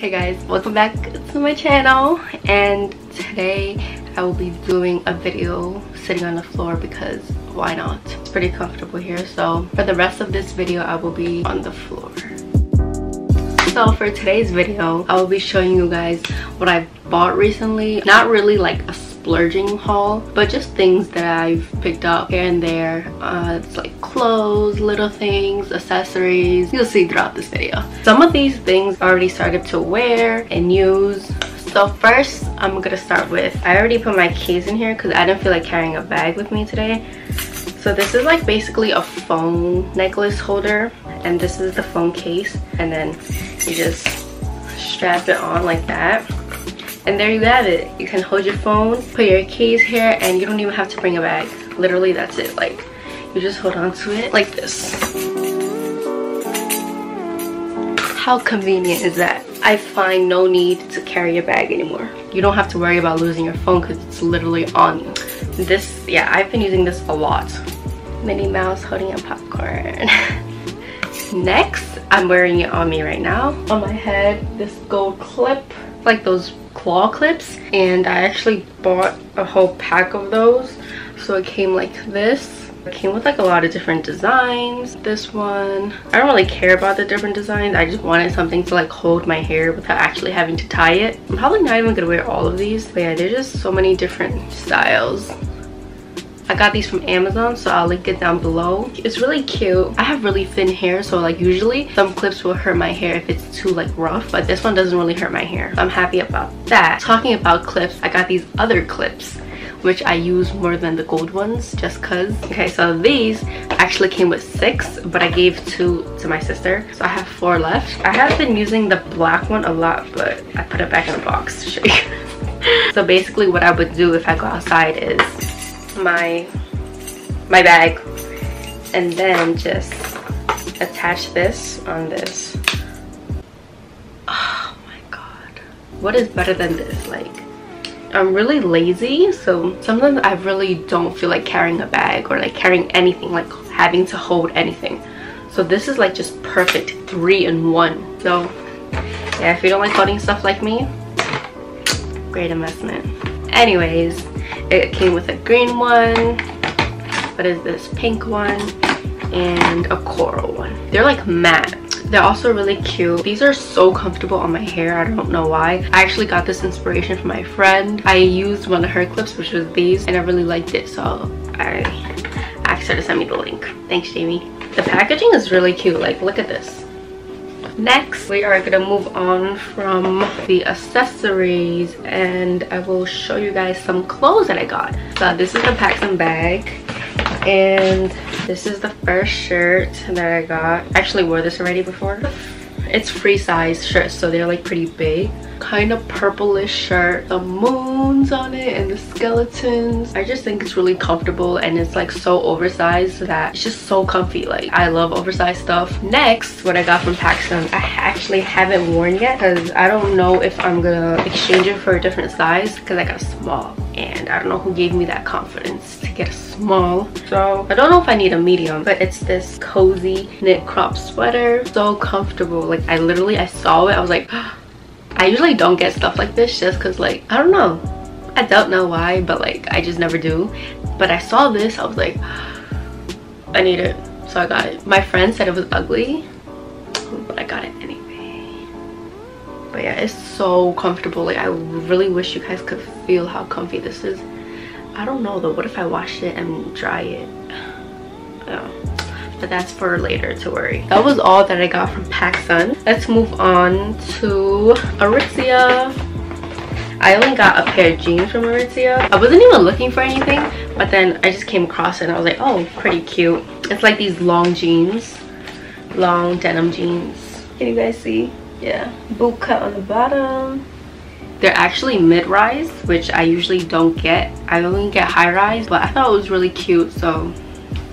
Hey guys, welcome back to my channel and today I will be doing a video sitting on the floor because why not? It's pretty comfortable here so for the rest of this video I will be on the floor. So for today's video I will be showing you guys what I've bought recently. Not really like a splurging haul but just things that I've picked up here and there. Uh, it's like clothes little things accessories. You'll see throughout this video. Some of these things I already started to wear and use. So first I'm gonna start with I already put my keys in here because I didn't feel like carrying a bag with me today. So this is like basically a phone necklace holder and this is the phone case. And then you just strap it on like that and there you have it. You can hold your phone put your keys here and you don't even have to bring a bag. Literally that's it. Like you just hold on to it like this. How convenient is that? I find no need to carry a bag anymore. You don't have to worry about losing your phone because it's literally on you. This yeah i've been using this a lot. Minnie mouse holding a popcorn. Next i'm wearing it on me right now. On my head this gold clip. Like those claw clips and I actually bought a whole pack of those. So it came like this. It came with like a lot of different designs. This one I don't really care about the different designs. I just wanted something to like hold my hair without actually having to tie it. I'm probably not even gonna wear all of these but yeah there's just so many different styles I got these from Amazon, so I'll link it down below. It's really cute. I have really thin hair, so like usually some clips will hurt my hair if it's too like rough, but this one doesn't really hurt my hair. So I'm happy about that. Talking about clips, I got these other clips which I use more than the gold ones just cuz. Okay, so these actually came with six, but I gave two to my sister. So I have four left. I have been using the black one a lot, but I put it back in the box to show you. so basically what I would do if I go outside is my my bag and then just attach this on this. Oh my god. What is better than this? Like i'm really lazy so sometimes i really don't feel like carrying a bag or like carrying anything like having to hold anything. So this is like just perfect three in one. So yeah if you don't like holding stuff like me great investment. Anyways it came with a green one what is this pink one and a coral one. They're like matte. They're also really cute. These are so comfortable on my hair i don't know why. I actually got this inspiration from my friend. I used one of her clips which was these and i really liked it so i asked her to send me the link. Thanks jamie. The packaging is really cute like look at this next we are gonna move on from the accessories and i will show you guys some clothes that i got. So this is the PacSun bag and this is the first shirt that i got. I actually wore this already before it's free size shirts so they're like pretty big. Kind of purplish shirt. The moons on it and the skeletons. I just think it's really comfortable and it's like so oversized that it's just so comfy. Like i love oversized stuff. Next what i got from PacSun i actually haven't worn yet because i don't know if i'm gonna exchange it for a different size because i got a small and i don't know who gave me that confidence get a small so i don't know if i need a medium but it's this cozy knit crop sweater so comfortable like i literally i saw it i was like I usually don't get stuff like this just because like, I don't know. I don't know why, but like I just never do. But I saw this, I was like, I need it. So I got it. My friend said it was ugly, but I got it anyway. But yeah, it's so comfortable. Like I really wish you guys could feel how comfy this is. I don't know though, what if I wash it and dry it? Oh but that's for later to worry. That was all that I got from PacSun. Let's move on to Aritzia. I only got a pair of jeans from Aritzia. I wasn't even looking for anything, but then I just came across it and I was like, oh, pretty cute. It's like these long jeans, long denim jeans. Can you guys see? Yeah, boot cut on the bottom. They're actually mid-rise, which I usually don't get. I only get high-rise, but I thought it was really cute, so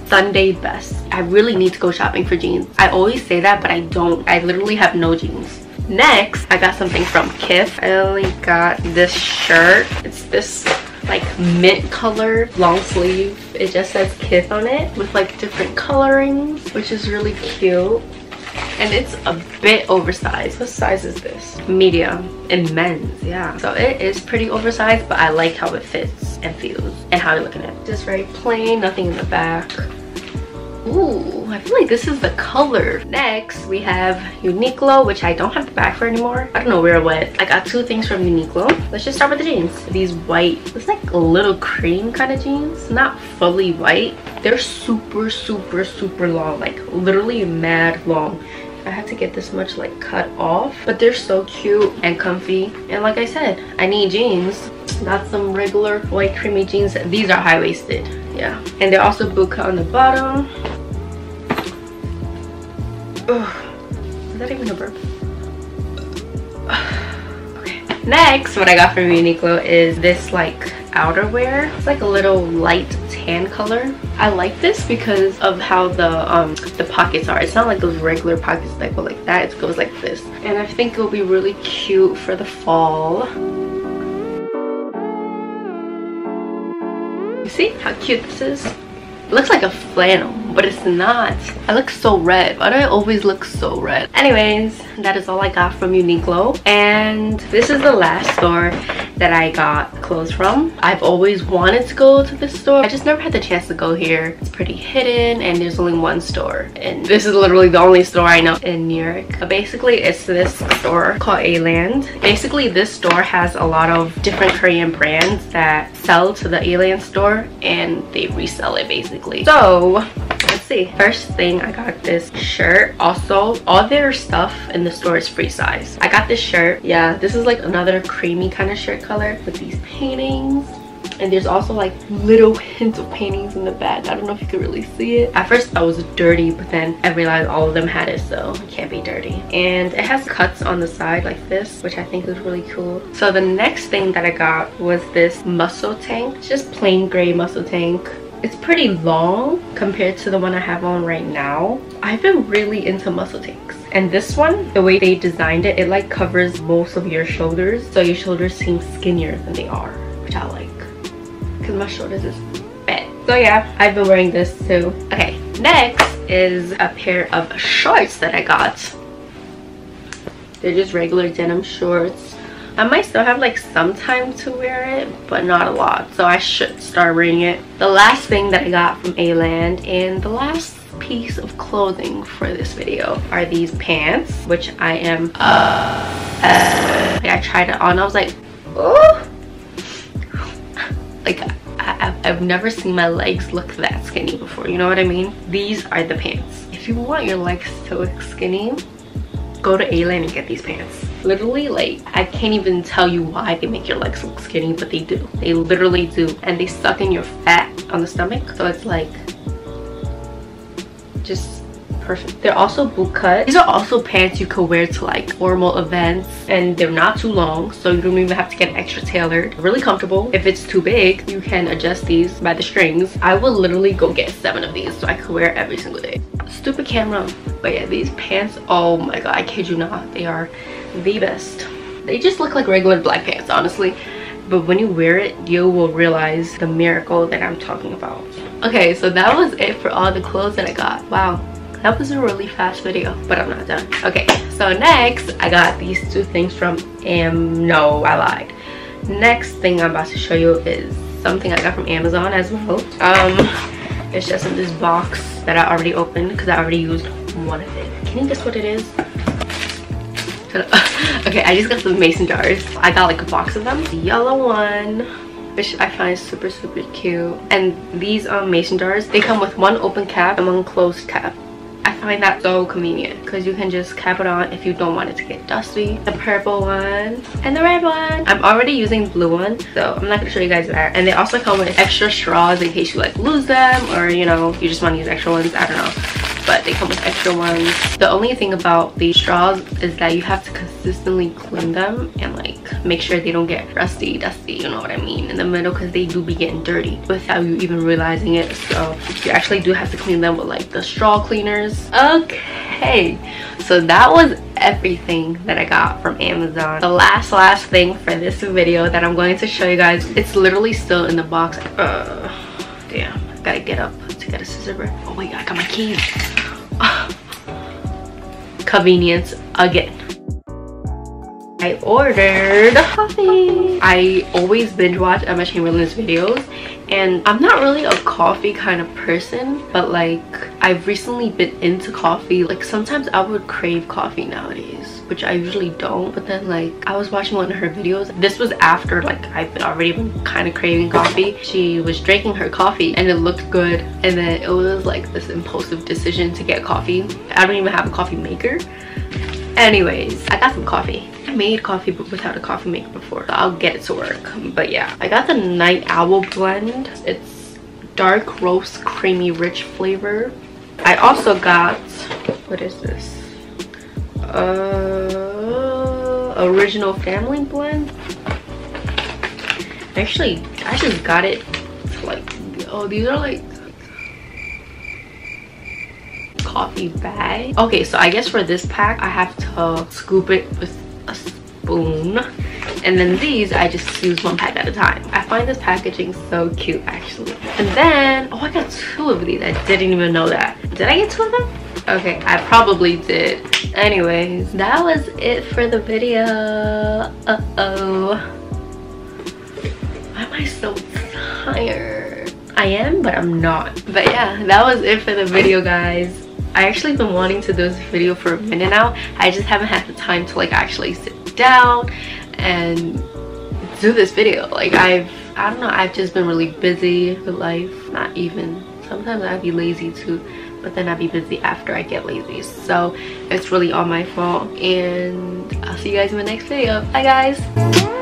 Sunday best. I really need to go shopping for jeans. I always say that, but I don't. I literally have no jeans. Next, I got something from Kith. I only got this shirt. It's this like mint color long sleeve. It just says Kith on it with like different colorings, which is really cute. And it's a bit oversized what size is this medium in men's yeah so it is pretty oversized but i like how it fits and feels and how you're looking at it just very plain nothing in the back Ooh, I feel like this is the color. Next, we have Uniqlo, which I don't have the bag for anymore. I don't know where it went. I got two things from Uniqlo. Let's just start with the jeans. These white, it's like a little cream kind of jeans. Not fully white. They're super, super, super long. Like literally mad long. I have to get this much like cut off but they're so cute and comfy and like I said I need jeans not some regular white creamy jeans these are high-waisted yeah and they're also boot cut on the bottom. Is that even a burp? okay. Next, what I got from Uniqlo is this like outerwear. It's like a little light tan color. I like this because of how the um the pockets are. It's not like those regular pockets that go like that. It goes like this. And I think it'll be really cute for the fall. See how cute this is? It looks like a flannel but it's not. I look so red. Why do I always look so red? Anyways, that is all I got from Uniqlo. And this is the last store that I got clothes from. I've always wanted to go to this store. I just never had the chance to go here. It's pretty hidden and there's only one store. And this is literally the only store I know in New York. Basically, it's this store called Aland. Basically, this store has a lot of different Korean brands that sell to the Aland store and they resell it basically. So see first thing i got this shirt. Also all their stuff in the store is free size. I got this shirt. Yeah this is like another creamy kind of shirt color with these paintings. And there's also like little hints of paintings in the back. I don't know if you could really see it. At first i was dirty but then i realized all of them had it so it can't be dirty. And it has cuts on the side like this which i think is really cool. So the next thing that i got was this muscle tank. It's just plain gray muscle tank it's pretty long compared to the one I have on right now. I've been really into muscle tanks. And this one, the way they designed it, it like covers most of your shoulders. So your shoulders seem skinnier than they are, which I like. Because my shoulders is fat. So yeah, I've been wearing this too. Okay, next is a pair of shorts that I got. They're just regular denim shorts I might still have like some time to wear it, but not a lot. So I should start wearing it. The last thing that I got from Aland and the last piece of clothing for this video are these pants, which I am uh, uh I tried it on. I was like, oh, like I, I've never seen my legs look that skinny before. You know what I mean? These are the pants. If you want your legs to look skinny, go to Aland and get these pants literally like i can't even tell you why they make your legs look skinny but they do. They literally do. And they suck in your fat on the stomach. So it's like just perfect. They're also boot cut. These are also pants you could wear to like formal events. And they're not too long so you don't even have to get extra tailored. Really comfortable. If it's too big you can adjust these by the strings. I will literally go get seven of these so i could wear every single day. Stupid camera but yeah these pants oh my god i kid you not they are the best. They just look like regular black pants honestly. But when you wear it you will realize the miracle that i'm talking about. Okay so that was it for all the clothes that i got. Wow that was a really fast video but i'm not done. Okay so next i got these two things from am no i lied. Next thing i'm about to show you is something i got from amazon as well. Um it's just in this box that i already opened because i already used one of it. Can you guess what it is okay i just got the mason jars i got like a box of them the yellow one which i find super super cute and these um mason jars they come with one open cap and one closed cap I find that so convenient because you can just cap it on if you don't want it to get dusty. The purple one and the red one. I'm already using blue one so I'm not to show you guys that. And they also come with extra straws in case you like lose them or you know you just want to use extra ones. I don't know but they come with extra ones. The only thing about these straws is that you have to consistently clean them and like make sure they don't get rusty dusty you know what i mean in the middle because they do be getting dirty without you even realizing it. So you actually do have to clean them with like the straw cleaners. Okay so that was everything that i got from amazon. The last last thing for this video that i'm going to show you guys it's literally still in the box. Uh damn gotta get up to get a scissor oh wait i got my keys convenience again. I ordered coffee. I always binge watch Emma Chamberlain's videos and I'm not really a coffee kind of person but like I've recently been into coffee like sometimes I would crave coffee nowadays which I usually don't but then like I was watching one of her videos. This was after like I've been already been kind of craving coffee. She was drinking her coffee and it looked good and then it was like this impulsive decision to get coffee. I don't even have a coffee maker. Anyways I got some coffee. I made coffee but without a coffee maker before. So I'll get it to work but yeah. I got the night owl blend. It's dark roast creamy rich flavor. I also got what is this uh original family blend? Actually I just got it like oh these are like coffee bag okay so i guess for this pack i have to scoop it with a spoon. And then these i just use one pack at a time. I find this packaging so cute actually. And then oh i got two of these. I didn't even know that. Did i get two of them okay i probably did anyways that was it for the video uh-oh why am i so tired i am but i'm not but yeah that was it for the video guys I actually been wanting to do this video for a minute now. I just haven't had the time to like actually sit down and do this video. Like I've, I don't know, I've just been really busy with life. Not even, sometimes I'd be lazy too but then I'd be busy after I get lazy. So it's really all my fault and I'll see you guys in the next video. Bye guys!